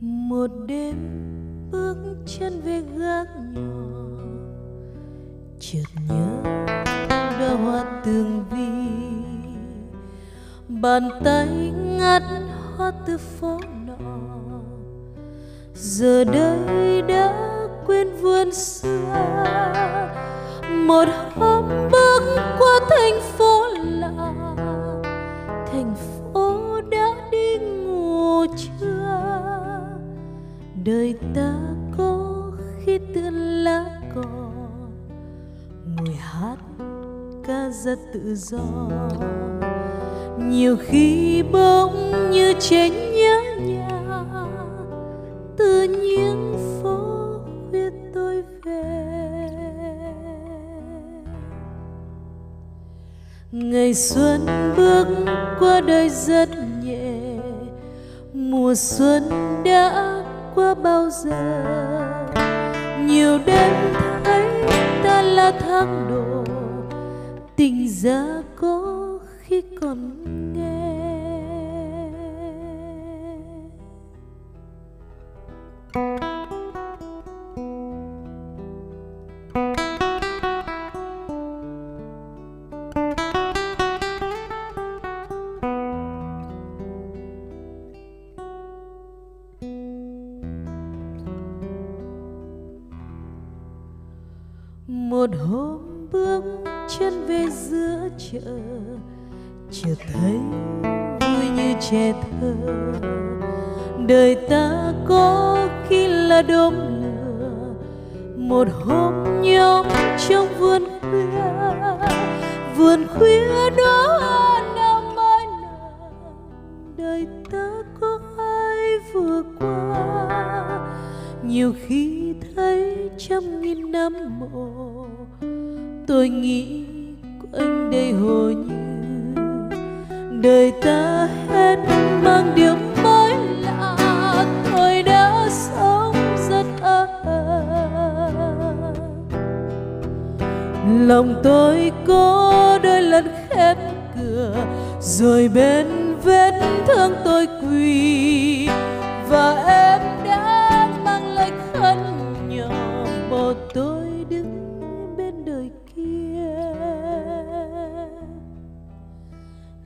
một đêm bước chân về gác nhỏ, chợt nhớ đóa hoa tường vi. Bàn tay ngắt hoa từ phố nọ. Giờ đây đã quên vườn xưa. Một hôm bước qua thành phố lạ. Thành phố đã đi ngủ chưa đời ta có khi tựa lá cỏ. Ngồi hát ca rất tự do nhiều khi bỗng như trên nhớ nhà, từ những phố khuya tôi về. Ngày xuân bước qua đời rất nhẹ, mùa xuân đã qua bao giờ? Nhiều đêm thấy ta là tháng đổ, tình ra có khi còn nghe. Một hôm bước chân về giữa chợ chợt thấy vui như trẻ thơ. Đời ta có khi là đốm lửa một hôm nhóm trong vườn khuya. Vườn khuya đó năm mai nào, đời ta có ai vừa qua? Nhiều khi thấy trăm nghìn năm mộ tôi nghĩ quanh đây hồ như đời ta hết, mang điều mới lạ, thôi đã sống rất ơ lòng tôi có đôi lần khép cửa, rồi bên vết thương tôi quỳ.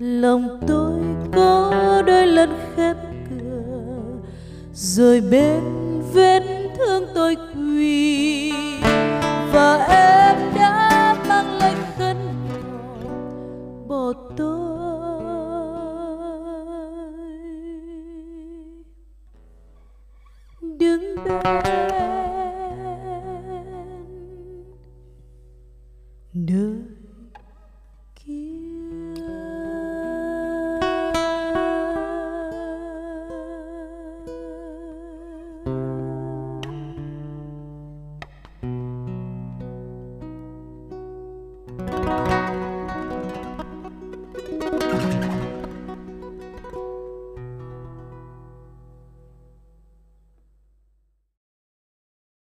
lòng tôi có đôi lần khép cửa, rồi bên vết thương tôi quỳ. Và em đã mang lại khấn cầu bỏ tôi. Đứng bên